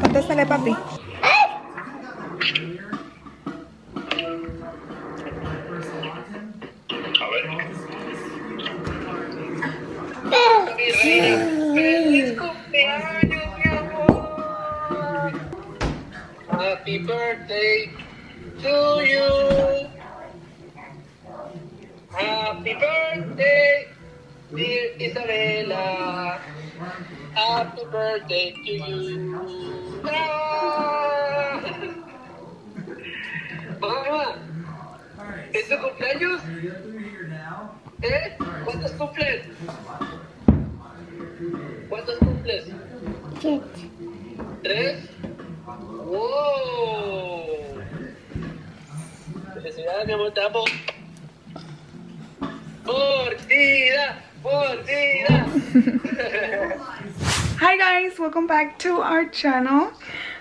Contéstale, papi. Happy birthday to you. Happy birthday, dear Isabella. Happy birthday to you. Ah. Mamá, ¿es tu cumpleaños? ¿Eh? ¿Cuántos cumples? ¿Cuántos cumples? ¿Tres? ¡Wow! Felicidades, mi amor, te amo. ¡Mordida! ¡Mordida! Hi guys, welcome back to our channel.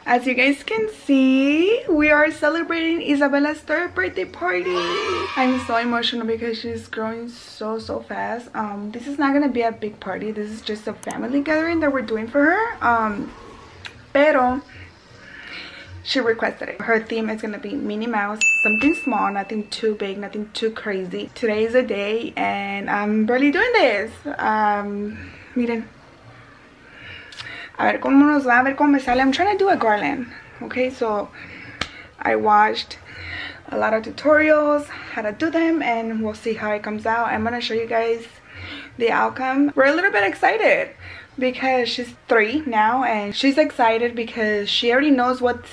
As you guys can see, we are celebrating Isabella's third birthday party. I'm so emotional because she's growing so so fast. Um, this is not gonna be a big party. This is just a family gathering that we're doing for her. Um, pero she requested it. Her theme is gonna be Minnie Mouse, something small, nothing too big, nothing too crazy. Today is the day, and I'm barely doing this. Um, miren, a ver cómo nos va, a ver cómo me sale. I'm trying to do a garland, okay? So I watched a lot of tutorials, how to do them, and we'll see how it comes out. I'm gonna show you guys the outcome. We're a little bit excited because she's three now, and she's excited because she already knows what's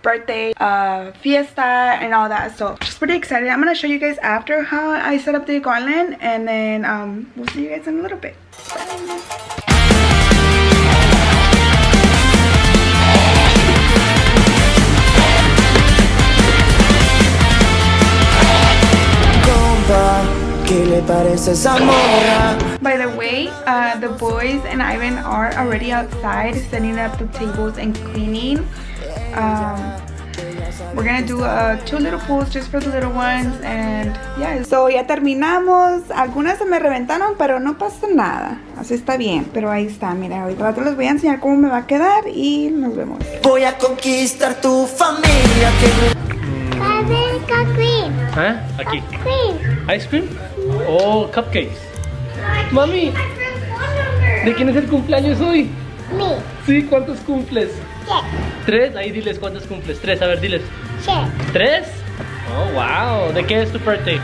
birthday uh fiesta and all that so just pretty excited i'm gonna show you guys after how i set up the garland and then um we'll see you guys in a little bit compa, ¿qué le parece esa morra? By the way, uh, the boys and Ivan are already outside setting up the tables and cleaning. Um, we're gonna do uh, two little pools just for the little ones and yeah. So ya terminamos. Algunas se me reventaron, pero no pasa nada. Así está bien. Pero ahí está, mira. Hoy rato les voy a enseñar cómo me va a quedar y nos vemos. Voy a conquistar tu familia. Que... Cream. ¿Eh? Aquí. Cream. ¿Ice cream? Oh, cupcakes. Mami, ¿de quién es el cumpleaños hoy? Me. Sí, ¿cuántos cumples? Yes. ¿Tres? Ahí diles cuántos cumples. Tres, a ver, diles. Yes. ¿Tres? Oh, wow. ¿De qué es tu birthday?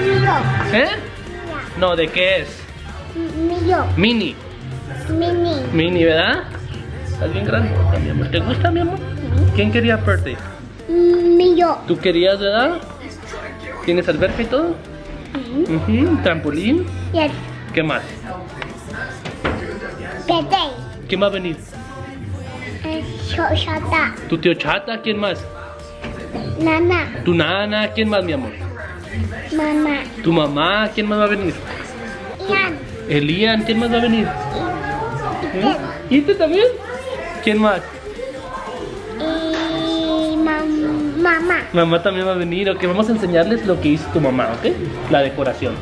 Mío. ¿Eh? No, ¿de qué es? Mío. Mini. Mini. Mini, ¿verdad? Estás bien grande, mi amor. ¿Te gusta, mi amor? ¿Quién quería birthday? Mío. ¿Tú querías, verdad? ¿Tienes alberca y todo? ¿Trampolín? Yes. ¿Qué más? ¿Quién va a venir? ¿Tu tío Chata? ¿Quién más? Nana. ¿Tu nana? ¿Quién más, mi amor? Mamá. ¿Tu mamá? ¿Quién más va a venir? Ian. Elian, ¿quién más va a venir? ¿Eh? ¿Y tú también? ¿Quién más? Mamá. También va a venir, ok. Vamos a enseñarles lo que hizo tu mamá, ¿ok? La decoración.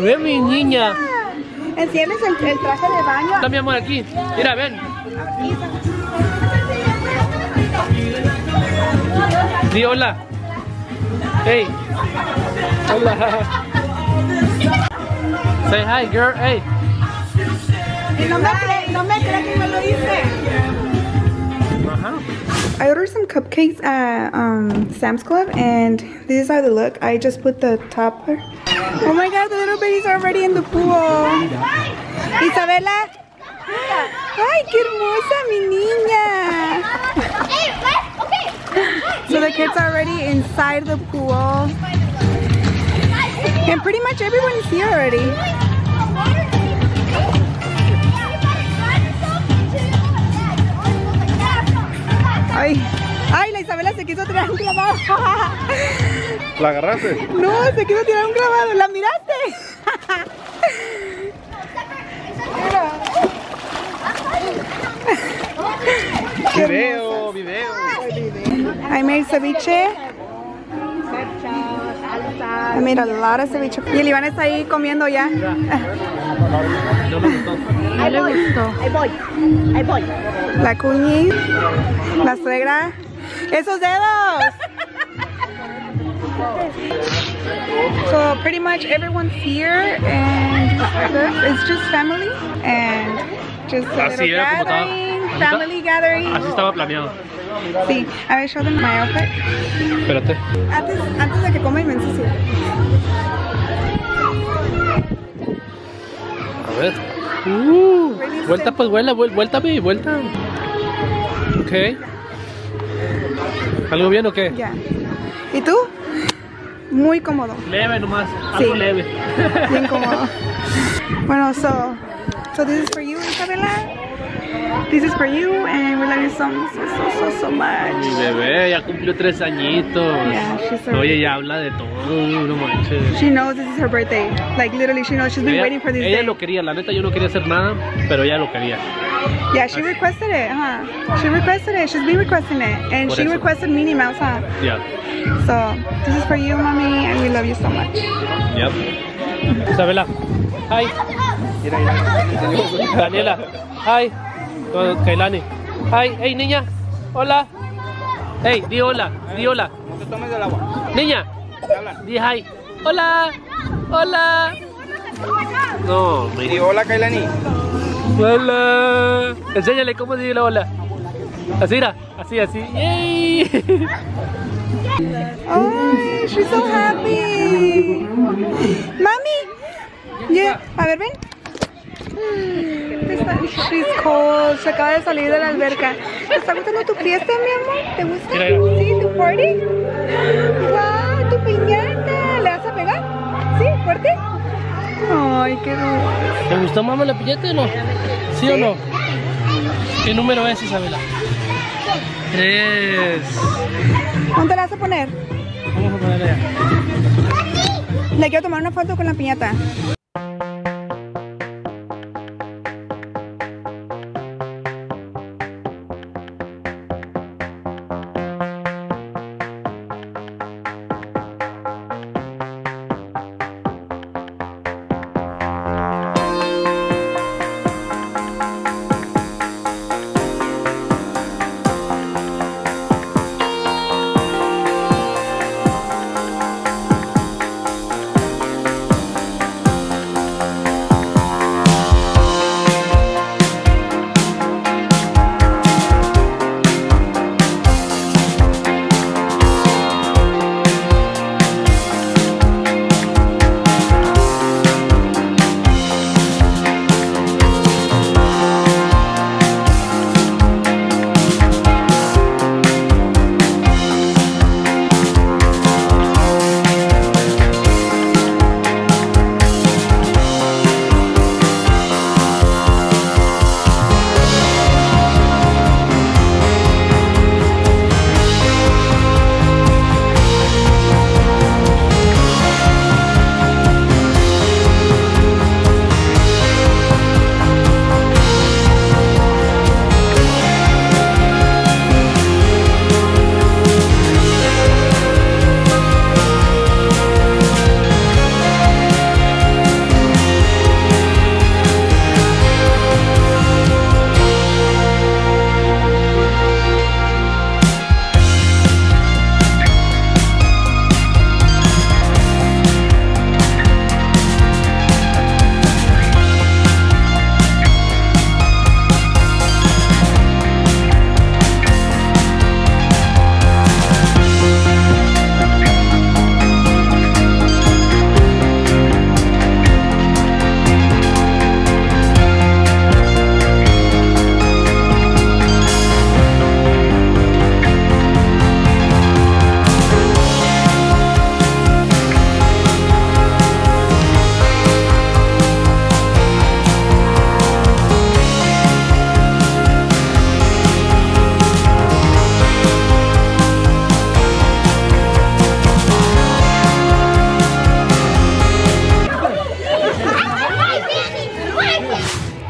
A ver, mi niña. Enciendes el, el traje de baño. Está mi amor aquí. Mira, ven. Di hola. Hey. Hola. Say hi, girl. Hey. No me cree, no me cree que me lo hice. I ordered some cupcakes at um, Sam's Club and is how they look. I just put the topper. Oh my god, the little babies are already in the pool. Isabela. Ay, qué hermosa mi niña. So the kids are already inside the pool. And pretty much everyone is here already. Ay, ay, la Isabela se quiso tirar un clavado. ¿La agarraste? No, se quiso tirar un clavado. ¿La miraste? Video, video. I made ceviche. I made a lot of ceviche. Y el Iván está ahí comiendo ya. No me gustó. No le gustó. Ahí voy, ahí voy. La cuñi, la suegra. ¡Esos dedos! So pretty much everyone's here and it's just family and just a Así little era como estaba. gathering, family gathering. Así estaba planeado. Sí, a ver, show them my outfit. Espérate. Antes, antes de que coma y me ensucie. A ver. Uh, vuelta, pues vuela, vuel- vuelta, baby, vuelta. Ok. ¿Algo bien o qué? Ya. ¿Y tú? Muy cómodo, Leve nomás, algo Sí. leve. bien cómodo. Bueno, so, so this is for you, Isabela. This is for you, and we love you so, so, so, so, so Mi much. bebé ya cumplió tres añitos. Yeah, she's so- Oye, ya habla de todo, no manches. She knows this is her birthday. Like literally, she knows she's been Ella, waiting for this ella day. lo quería, la neta yo no quería hacer nada, pero ella lo quería. Yeah, she requested it, huh? She requested it. She's been requesting it, and Por she eso. requested Minnie Mouse, huh? Ya, So this is for you, mommy, and we love you so much. ya. Isabela, hi. Daniela, hi. No, Kailani, hi. Hey, niña, hola. Hey, di hola, di hola. Niña, di hi. Hola, hola. No, me Y hola, Kailani. Hola. Enséñale cómo dice la hola. Así era, así, así. Yay. Oh, she's so happy. Mami. Yeah. A ver, ven. Cold. Se acaba de salir de la alberca. ¿Te está gustando tu fiesta, mi amor? ¿Te gusta? Mira, mira. Sí, tu party. Wow, tu piñata. ¿Le vas a pegar? Sí, fuerte. Ay, qué dulce. ¿Te gustó mamá la piñata o no? ¿Sí, o no? ¿Qué número es Isabela? Tres. ¿Dónde la vas a poner? Vamos a ponerle allá. Le quiero tomar una foto con la piñata.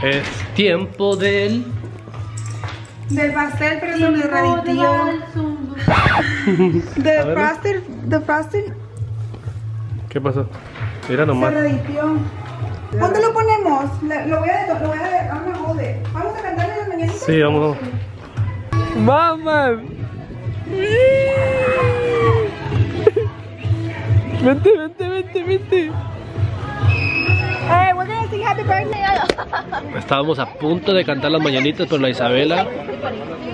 Es tiempo del. Del pastel, pero se me derritió. A De ver. frosted, de frosted ¿Qué pasó? Mira se nomás. ¿Dónde lo ponemos? Le- Lo voy a, lo voy a, it. Vamos a cantarle las mañanitas. Sí, vamos. ¡Mamá! Vente, vente, vente, vente. Hey, we're gonna sing happy birthday. Estábamos a punto de cantar las mañanitas, pero la Isabela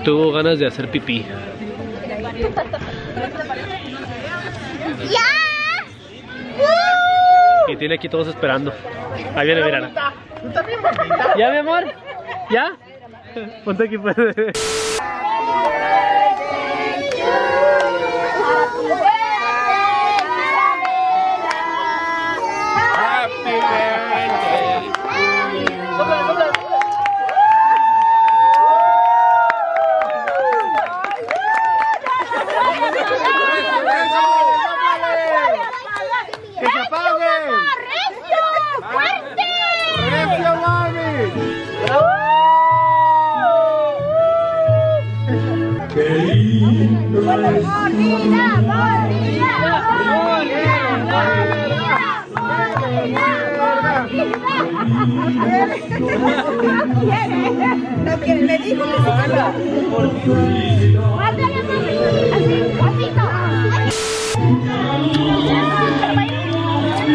tuvo ganas de hacer pipí. ¡Ya! Y tiene aquí todos esperando. Ahí viene, mira. ¿Ya, mi amor? ¿Ya? Ponte aquí, pues.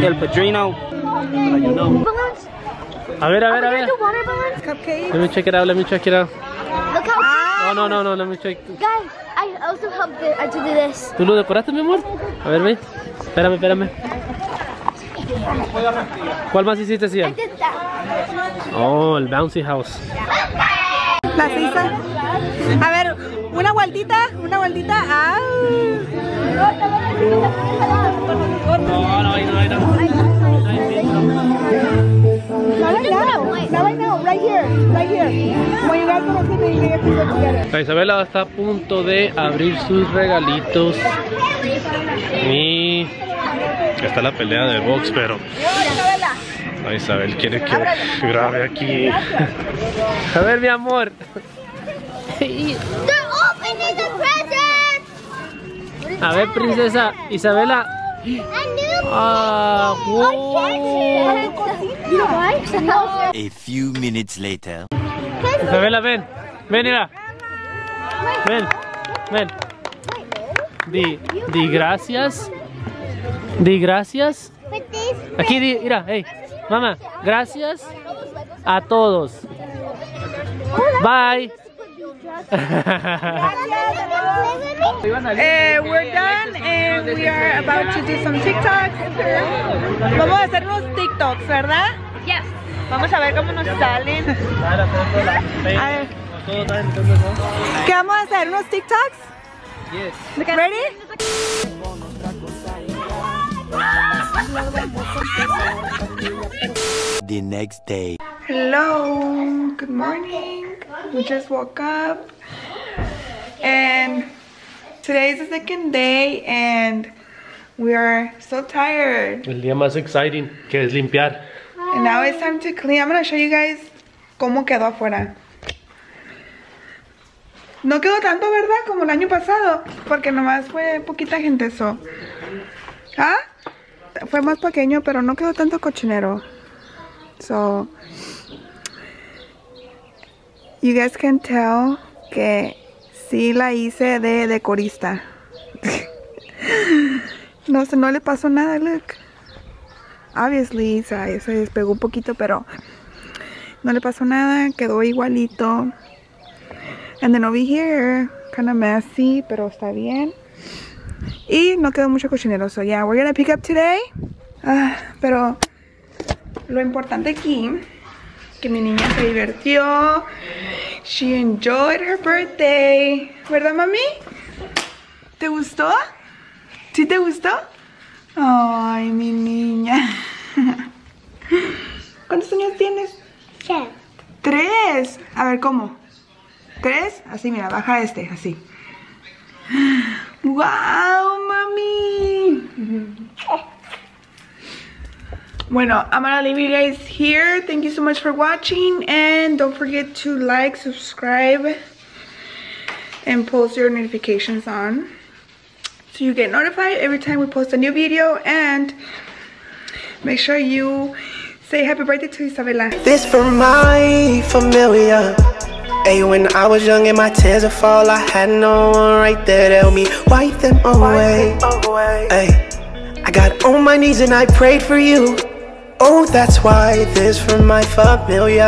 El Padrino. A ver, a ver, a ver. Let me check it out, let me check it out. Look how. No, no, no, no, let me check. Guys, I also helped uh, to do this. ¿Tú lo decoraste, mi amor? A ver, ve. Espérame, espérame. ¿Cuál más hiciste, I Cian? did that. Oh, el Bouncy House. La Cisa. A ver, una vueltita, una vueltita. Ah. La Isabela está a punto de abrir sus regalitos. Y está la pelea de box, pero la Isabel quiere que grabe aquí. A ver, mi amor. A ver, princesa Isabela. Ah, wow. A few minutes later. Isabela, ven. Ven, mira. Ven. Ven. Di, di gracias. Di gracias. Aquí di, mira, hey. Mamá, gracias a todos. Bye. Eh, we're done and we are about to do some TikToks. Vamos a hacer unos TikToks, ¿verdad? Yes. Vamos a ver cómo nos salen. A ver, ¿Qué vamos a hacer? ¿Unos TikToks? Ready? The next day. Hello, good morning. We just woke up and today is the second day and we are so tired. El día más exciting que es limpiar. And now it's time to clean. I'm gonna show you guys cómo quedó afuera. No quedó tanto, ¿verdad? Como el año pasado. Porque nomás fue poquita gente eso. ¿Ah? Fue más pequeño, pero no quedó tanto cochinero. So, you guys can tell que sí la hice de decorista. no sé, no le pasó nada, look. Obviously, se, se despegó un poquito, pero no le pasó nada, quedó igualito. And then over here, kind of messy, pero está bien. Y no quedó mucho cochinero, so yeah, we're gonna pick up today. Ah, pero lo importante aquí, que mi niña se divirtió. She enjoyed her birthday. ¿Verdad, mami? ¿Te gustó? ¿Sí te gustó? Ay, mi niña. ¿Cuántos años tienes? Ten. Tres. A ver, ¿cómo? ¿Tres? Así, mira, baja este, así. ¡Wow, mami! Bueno, I'm gonna leave you guys here. Thank you so much for watching. And don't forget to like, subscribe, and post your notifications on. So you get notified every time we post a new video. And make sure you say happy birthday to Isabella. This for my familiar. Hey, when I was young and my tears would fall, I had no one right there to help me wipe them away. Hey, I got on my knees and I prayed for you. Oh, that's why this for my familiar.